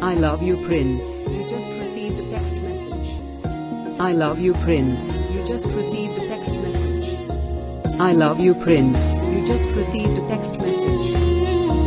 I love you, Prince. You just received a text message. I love you, Prince. You just received a text message. I love you, Prince. You just received a text message.